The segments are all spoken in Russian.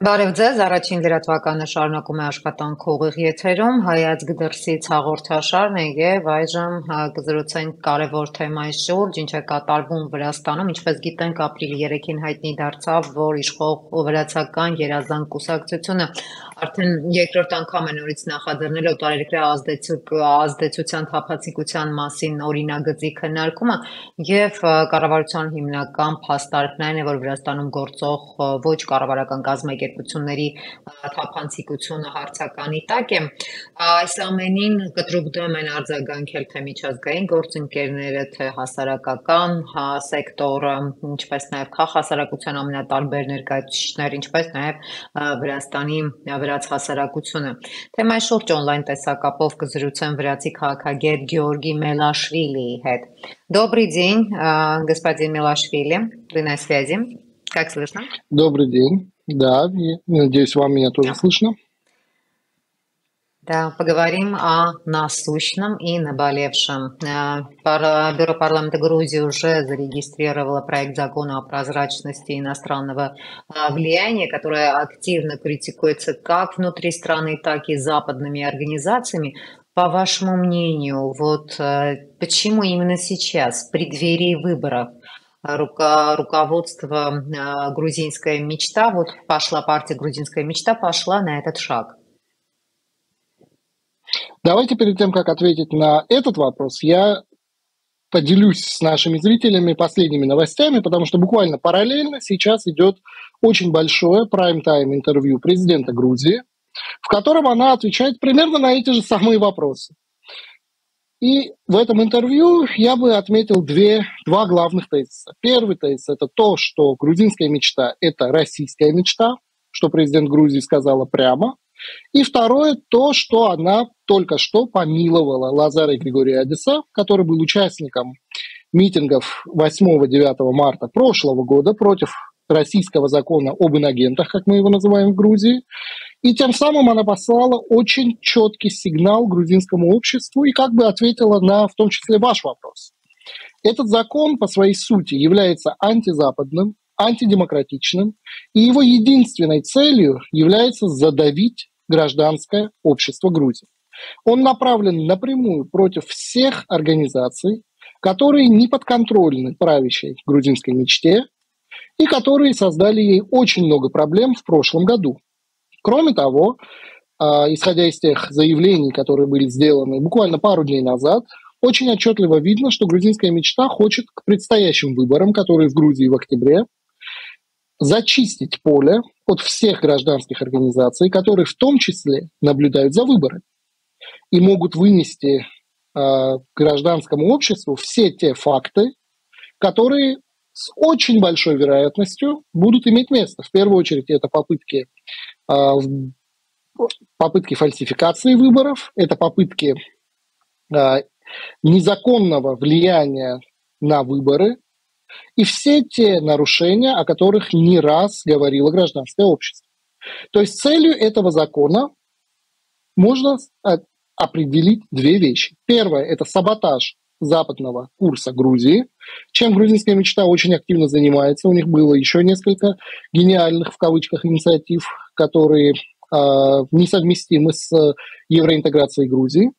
Բարև ձեզ, առաջին լրատվականը շարունակում է աշխատանք ուղիղ եթերում, հայացք դրսից հաղորդաշարն է եւ այժմ կզրուցենք կարևոր թեմայի շուրջ, ինչ է կատարվում Վրաստանում, ինչպես գիտենք, ապրիլի 3-ին հայտնի դարձավ, որ իշխող վրացական երազանք կուսակցությունը արդեն երկրորդ անգամ է նորից նախաձեռնել օտարերկրյա ազդեցության թափանցիկության մասին օրինագծի քննարկումը եւ կառավարության հիմնական փաստարկն այն է, որ Վրաստանում գործող ոչ կառավարական կազմակերպ կազմակերպությունների թափանցիկությունը հարցականի տակ է։ Այս ամենին կտրուկ դեմ են արձագանքել թե միջազգային գործընկերները, թե հասարակական հա, սեկտորը, ինչպես նաև քաղաքասարակության ամենատարբեր ներկայացուցիչներ, ինչպես նաև Վրաստանի վրաց հասարակությունը։ Թեմայի շուրջ on-line տեսակապով կզրուցեմ վրացի քաղաքագետ Գեորգի Մելաշվիլիի հետ։ Добрый день, господин Мелашвили. Вы на связи. Как слышно? Добрый день. Да, надеюсь, вам меня тоже слышно. Да, поговорим о насущном и наболевшем. Э, Бюро парламента Грузии уже зарегистрировало проект закона о прозрачности иностранного э, влияния, которое активно критикуется как внутри страны, так и западными организациями. По вашему мнению, вот э, почему именно сейчас, в преддверии выборов, руко, руководство «Грузинская мечта», вот пошла партия «Грузинская мечта», пошла на этот шаг? Давайте перед тем, как ответить на этот вопрос, я поделюсь с нашими зрителями последними новостями, потому что буквально параллельно сейчас идет очень большое прайм-тайм интервью президента Грузии, в котором она отвечает примерно на эти же самые вопросы. И в этом интервью я бы отметил две, два главных тезиса. Первый тезис – это то, что грузинская мечта – это российская мечта, что президент Грузии сказала прямо. И второе – то, что она только что помиловала Лазара Григориадиса, который был участником митингов 8-9 марта прошлого года против российского закона об инагентах, как мы его называем в Грузии. И тем самым она послала очень четкий сигнал грузинскому обществу и как бы ответила на, в том числе, ваш вопрос. Этот закон по своей сути является антизападным, антидемократичным, и его единственной целью является задавить гражданское общество Грузии. Он направлен напрямую против всех организаций, которые не подконтрольны правящей грузинской мечте и которые создали ей очень много проблем в прошлом году. Кроме того, а, исходя из тех заявлений, которые были сделаны буквально пару дней назад, очень отчетливо видно, что грузинская мечта хочет к предстоящим выборам, которые в Грузии в октябре, зачистить поле от всех гражданских организаций, которые в том числе наблюдают за выборами и могут вынести э, гражданскому обществу все те факты, которые с очень большой вероятностью будут иметь место. В первую очередь это попытки попытки фальсификации выборов, это попытки а, незаконного влияния на выборы и все те нарушения, о которых не раз говорило гражданское общество. То есть целью этого закона можно а, определить две вещи. Первое – это саботаж западного курса Грузии, чем грузинская мечта очень активно занимается. У них было еще несколько гениальных в кавычках инициатив, которые э, несовместимы с евроинтеграцией Грузии,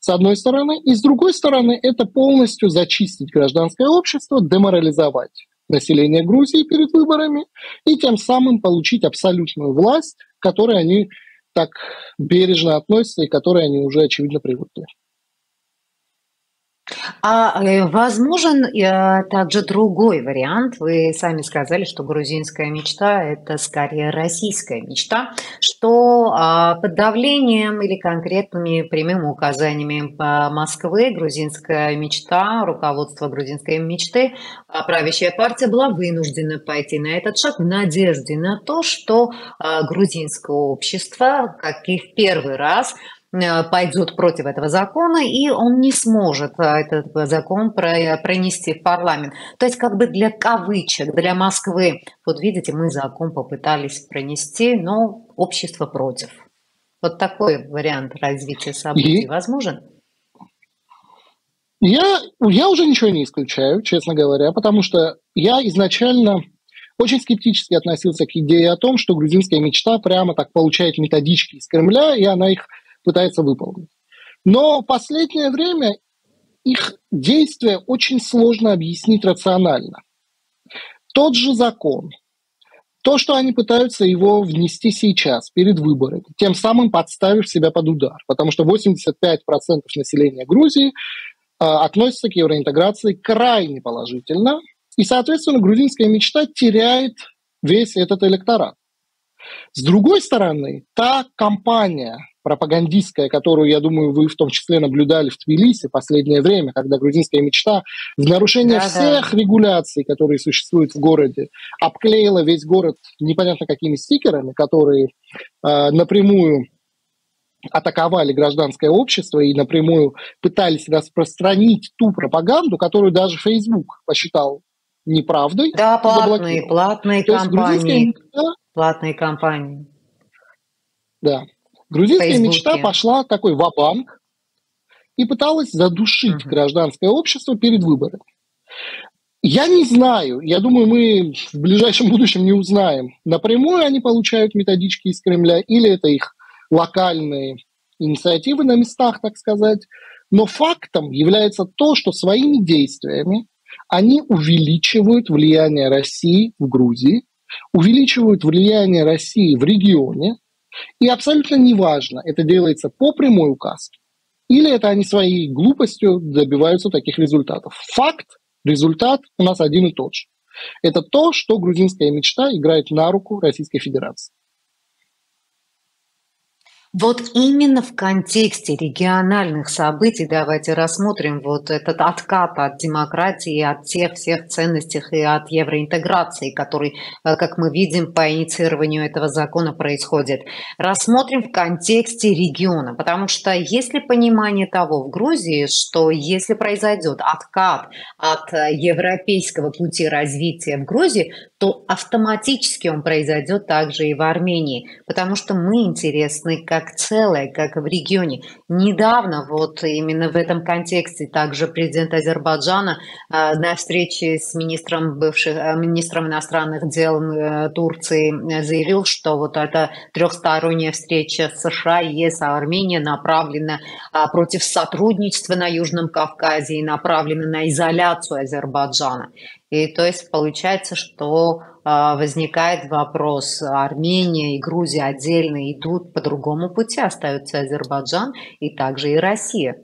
с одной стороны. И с другой стороны, это полностью зачистить гражданское общество, деморализовать население Грузии перед выборами и тем самым получить абсолютную власть, к которой они так бережно относятся и к которой они уже, очевидно, привыкли. А э, возможен э, также другой вариант. Вы сами сказали, что грузинская мечта – это скорее российская мечта, что а, под давлением или конкретными прямыми указаниями Москвы грузинская мечта, руководство грузинской мечты, а, правящая партия была вынуждена пойти на этот шаг в надежде на то, что а, грузинское общество, как и в первый раз, пойдет против этого закона, и он не сможет э, этот закон пронести в парламент. То есть как бы для кавычек, для Москвы. Вот видите, мы закон попытались пронести, но общество против. Вот такой вариант развития событий и... возможен? Я, я уже ничего не исключаю, честно говоря, потому что я изначально очень скептически относился к идее о том, что грузинская мечта прямо так получает методички из Кремля, и она их пытается выполнить. Но в последнее время их действия очень сложно объяснить рационально. Тот же закон, то, что они пытаются его внести сейчас, перед выборами, тем самым подставив себя под удар, потому что 85% населения Грузии э, относятся к евроинтеграции крайне положительно, и, соответственно, грузинская мечта теряет весь этот электорат. С другой стороны, та компания, пропагандистская, которую, я думаю, вы в том числе наблюдали в Тбилиси в последнее время, когда грузинская мечта в нарушение да, всех да. регуляций, которые существуют в городе, обклеила весь город непонятно какими стикерами, которые э, напрямую атаковали гражданское общество и напрямую пытались распространить ту пропаганду, которую даже Facebook посчитал неправдой. Да, платные, платные То компании. Мечта, платные компании. Да. Грузинская Фейсбуке. мечта пошла такой ва-банк и пыталась задушить uh-huh. гражданское общество перед выборами. Я не знаю, я думаю, мы в ближайшем будущем не узнаем, напрямую они получают методички из Кремля или это их локальные инициативы на местах, так сказать. Но фактом является то, что своими действиями они увеличивают влияние России в Грузии, увеличивают влияние России в регионе, и абсолютно неважно, это делается по прямой указке, или это они своей глупостью добиваются таких результатов. Факт, результат у нас один и тот же. Это то, что грузинская мечта играет на руку Российской Федерации. Вот именно в контексте региональных событий давайте рассмотрим вот этот откат от демократии, от тех всех ценностей и от евроинтеграции, который, э, как мы видим, по инициированию этого закона происходит. Рассмотрим в контексте региона, потому что если понимание того в Грузии, что если произойдет откат от э, европейского пути развития в Грузии, то автоматически он произойдет также и в Армении, потому что мы интересны как целое, как в регионе. Недавно, вот именно в этом контексте, также президент Азербайджана э, на встрече с министром, бывших, э, министром иностранных дел э, Турции заявил, что вот эта трехсторонняя встреча США, ЕС, Армения направлена против сотрудничества на Южном Кавказе и направлена на изоляцию Азербайджана. И то есть получается, что а, возникает вопрос, Армения и Грузия отдельно идут по другому пути, остаются Азербайджан и также и Россия.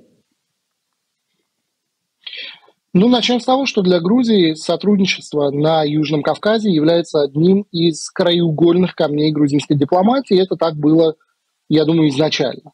Ну, начнем с того, что для Грузии сотрудничество на Южном Кавказе является одним из краеугольных камней грузинской дипломатии. Это так было, я думаю, изначально.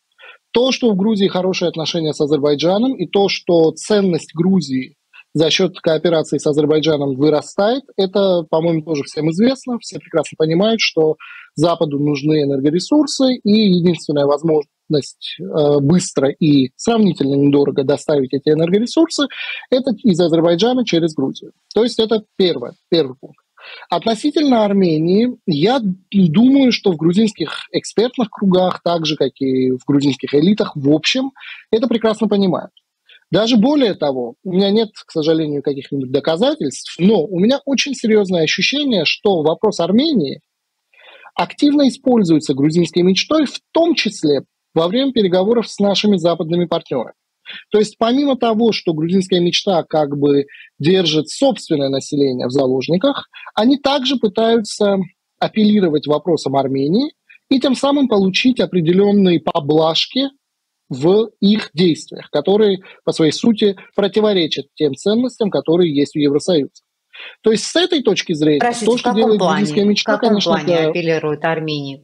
То, что в Грузии хорошие отношения с Азербайджаном, и то, что ценность Грузии за счет кооперации с Азербайджаном вырастает. Это, по-моему, тоже всем известно. Все прекрасно понимают, что Западу нужны энергоресурсы, и единственная возможность э, быстро и сравнительно недорого доставить эти энергоресурсы – это из Азербайджана через Грузию. То есть это первое, первый пункт. Относительно Армении, я думаю, что в грузинских экспертных кругах, так же, как и в грузинских элитах в общем, это прекрасно понимают. Даже более того, у меня нет, к сожалению, каких-нибудь доказательств, но у меня очень серьезное ощущение, что вопрос Армении активно используется грузинской мечтой, в том числе во время переговоров с нашими западными партнерами. То есть помимо того, что грузинская мечта как бы держит собственное население в заложниках, они также пытаются апеллировать вопросам Армении и тем самым получить определенные поблажки в их действиях, которые по своей сути противоречат тем ценностям, которые есть у Евросоюза. То есть с этой точки зрения, Простите, то, что делает плане, мечта, в каком конечно, плане это... апеллирует Армении?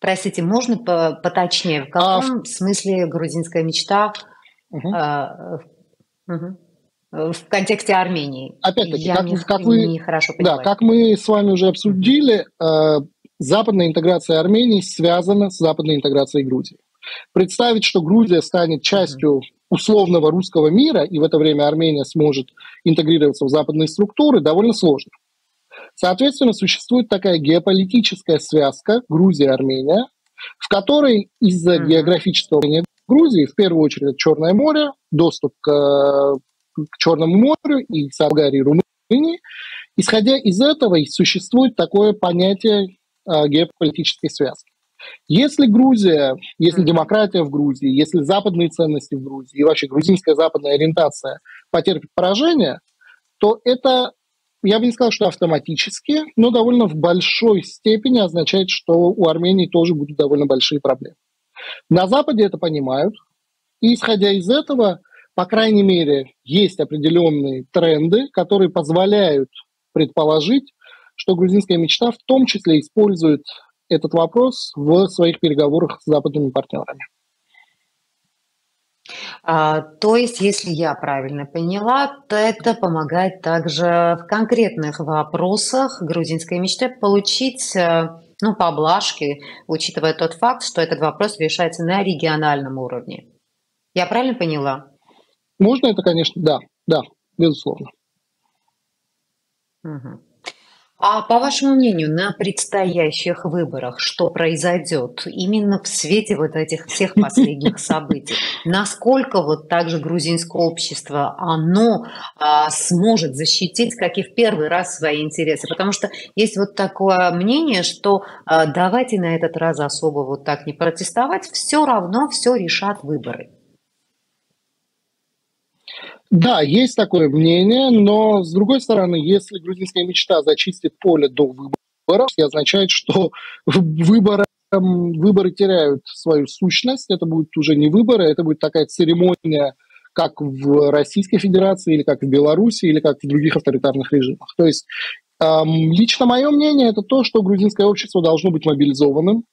Простите, можно поточнее? В а каком а, смысле грузинская мечта угу. угу, в контексте Армении? Опять-таки, как, не, как вы, не хорошо понимаю. Да, как мы с вами уже обсудили, э, западная интеграция Армении связана с западной интеграцией Грузии. Представить, что Грузия станет частью условного русского мира, и в это время Армения сможет интегрироваться в западные структуры, довольно сложно. Соответственно, существует такая геополитическая связка Грузия-Армения, в которой из-за mm-hmm. географического Грузии, в первую очередь, Черное море, доступ к, к Черному морю и к Болгарии Румынии, Исходя из этого, существует такое понятие э, геополитической связки. Если Грузия, если демократия в Грузии, если западные ценности в Грузии и вообще грузинская западная ориентация потерпит поражение, то это, я бы не сказал, что автоматически, но довольно в большой степени означает, что у Армении тоже будут довольно большие проблемы. На Западе это понимают, и исходя из этого, по крайней мере, есть определенные тренды, которые позволяют предположить, что грузинская мечта в том числе использует этот вопрос в своих переговорах с западными партнерами. А, то есть, если я правильно поняла, то это помогает также в конкретных вопросах грузинской мечте получить э, ну, поблажки, учитывая тот факт, что этот вопрос решается на региональном уровне. Я правильно поняла? Можно это, конечно, да, да, безусловно. Угу. А по вашему мнению, на предстоящих выборах что произойдет именно в свете вот этих всех последних событий? Насколько вот также грузинское общество, оно а, сможет защитить, как и в первый раз, свои интересы? Потому что есть вот такое мнение, что а, давайте на этот раз особо вот так не протестовать, все равно все решат выборы. Да, есть такое мнение, но с другой стороны, если грузинская мечта зачистит поле до выборов, это означает, что выборы, выборы теряют свою сущность, это будут уже не выборы, это будет такая церемония, как в Российской Федерации, или как в Беларуси, или как в других авторитарных режимах. То есть эм, лично мое мнение это то, что грузинское общество должно быть мобилизованным.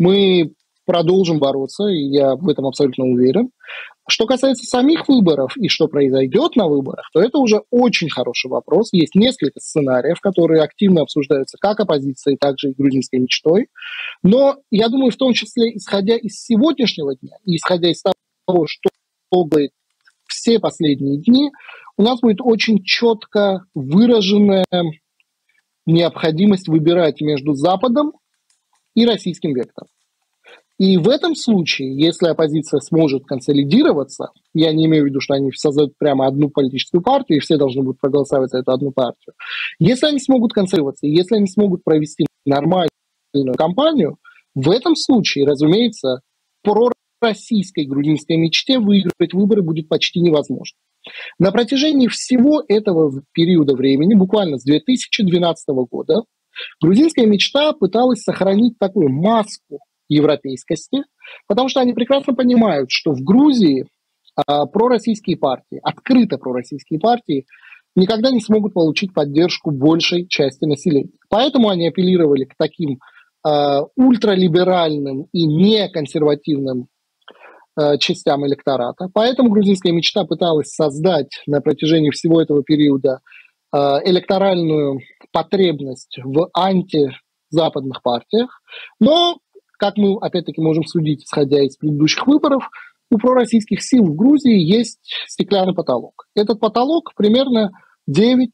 Мы продолжим бороться, и я в этом абсолютно уверен. Что касается самих выборов и что произойдет на выборах, то это уже очень хороший вопрос. Есть несколько сценариев, которые активно обсуждаются как оппозицией, так же и грузинской мечтой. Но я думаю, в том числе, исходя из сегодняшнего дня, исходя из того, что будет все последние дни, у нас будет очень четко выраженная необходимость выбирать между Западом и российским вектором. И в этом случае, если оппозиция сможет консолидироваться, я не имею в виду, что они создадут прямо одну политическую партию, и все должны будут проголосовать за эту одну партию. Если они смогут консолидироваться, если они смогут провести нормальную кампанию, в этом случае, разумеется, про российской грузинской мечте выиграть выборы будет почти невозможно. На протяжении всего этого периода времени, буквально с 2012 года, грузинская мечта пыталась сохранить такую маску европейскости, потому что они прекрасно понимают, что в Грузии а, пророссийские партии, открыто пророссийские партии, никогда не смогут получить поддержку большей части населения. Поэтому они апеллировали к таким э, ультралиберальным и неконсервативным э, частям электората. Поэтому грузинская мечта пыталась создать на протяжении всего этого периода электоральную потребность в антизападных партиях. Но как мы, опять-таки, можем судить, исходя из предыдущих выборов, у пророссийских сил в Грузии есть стеклянный потолок. Этот потолок примерно 9-10%.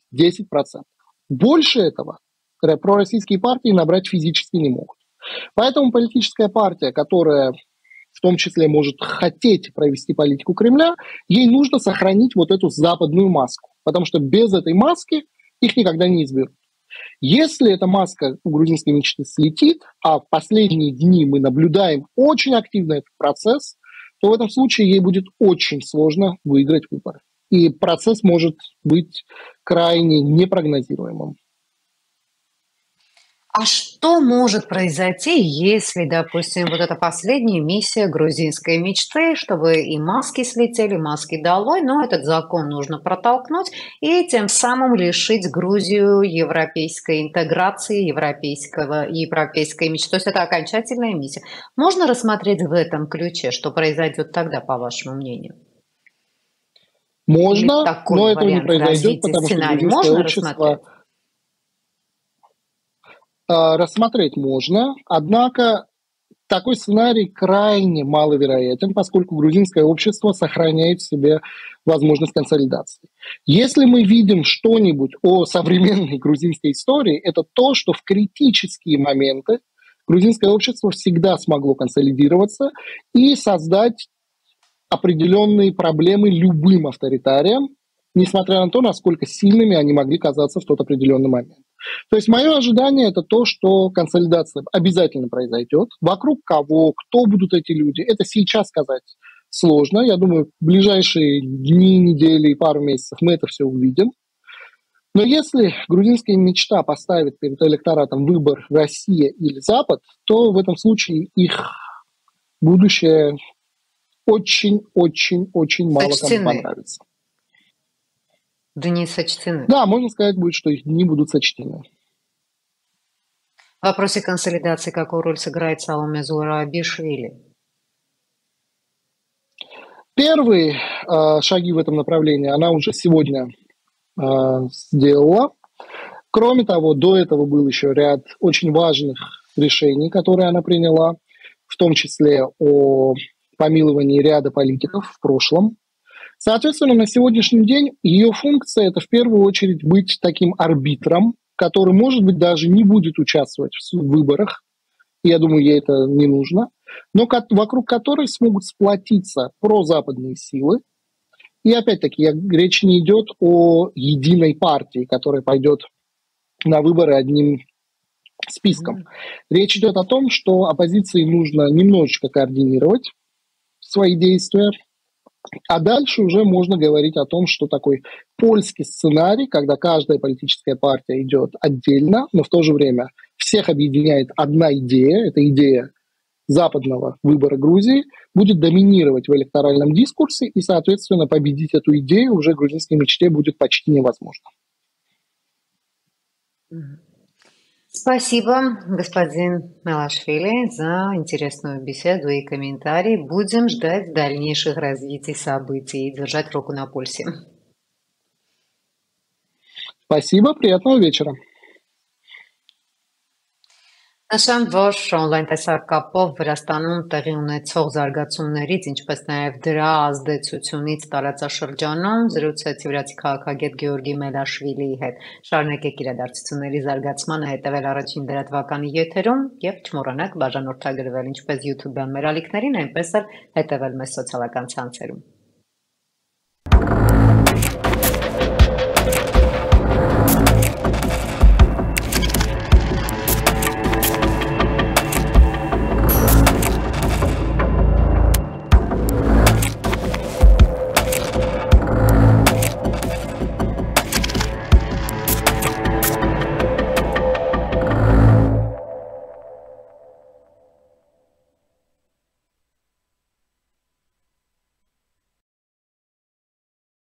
Больше этого пророссийские партии набрать физически не могут. Поэтому политическая партия, которая в том числе может хотеть провести политику Кремля, ей нужно сохранить вот эту западную маску, потому что без этой маски их никогда не изберут. Если эта маска у грузинской мечты слетит, а в последние дни мы наблюдаем очень активно этот процесс, то в этом случае ей будет очень сложно выиграть выборы. И процесс может быть крайне непрогнозируемым. А что может произойти, если, допустим, вот эта последняя миссия грузинской мечты, чтобы и маски слетели, маски долой, но этот закон нужно протолкнуть и тем самым лишить Грузию европейской интеграции, европейского, европейской мечты. То есть это окончательная миссия. Можно рассмотреть в этом ключе, что произойдет тогда, по вашему мнению? Можно, но это не произойдет, потому что Можно общество... рассмотреть? А, рассмотреть можно, однако такой сценарий крайне маловероятен, поскольку грузинское общество сохраняет в себе возможность консолидации. Если мы видим что-нибудь о современной грузинской истории, это то, что в критические моменты грузинское общество всегда смогло консолидироваться и создать определенные проблемы любым авторитариям, несмотря на то, насколько сильными они могли казаться в тот определенный момент. То есть мое ожидание это то, что консолидация обязательно произойдет. Вокруг кого, кто будут эти люди, это сейчас сказать сложно. Я думаю, в ближайшие дни, недели и пару месяцев мы это все увидим. Но если грузинская мечта поставит перед электоратом выбор Россия или Запад, то в этом случае их будущее очень-очень-очень мало кому понравится. Дни сочтены. Да, можно сказать будет, что их дни будут сочтены. В вопросе консолидации какую роль сыграет Саломе Зурабишвили? Первые э, шаги в этом направлении она уже сегодня э, сделала. Кроме того, до этого был еще ряд очень важных решений, которые она приняла, в том числе о помиловании ряда политиков в прошлом. Соответственно, на сегодняшний день ее функция это в первую очередь быть таким арбитром, который, может быть, даже не будет участвовать в выборах. Я думаю, ей это не нужно. Но вокруг которой смогут сплотиться прозападные силы. И опять-таки, речь не идет о единой партии, которая пойдет на выборы одним списком. Речь идет о том, что оппозиции нужно немножечко координировать свои действия, а дальше уже можно говорить о том, что такой польский сценарий, когда каждая политическая партия идет отдельно, но в то же время всех объединяет одна идея, это идея западного выбора Грузии, будет доминировать в электоральном дискурсе, и, соответственно, победить эту идею уже грузинской мечте будет почти невозможно. Спасибо, господин Мелашвили, за интересную беседу и комментарии. Будем ждать дальнейших развитий событий и держать руку на пульсе. Спасибо, приятного вечера. Նշեմ, որ on-line տեսակապով Վրաստանում տեղի ունեցող զարգացումներից, ինչպես նաև դրա ազդեցությունից տարածաշրջանում զրուցեցի վրացի քաղաքագետ Գեորգի Մելաշվիլիի հետ։ Շարունակեք իրադարձությունների զարգացմանը հետևել առաջին դրատվականի եթերում եւ չմոռանաք բաժանորդագրվել ինչպես YouTube-յան մեր ալիքներին, այնպես էլ հետևել մեզ սոցիալական ցանցերում։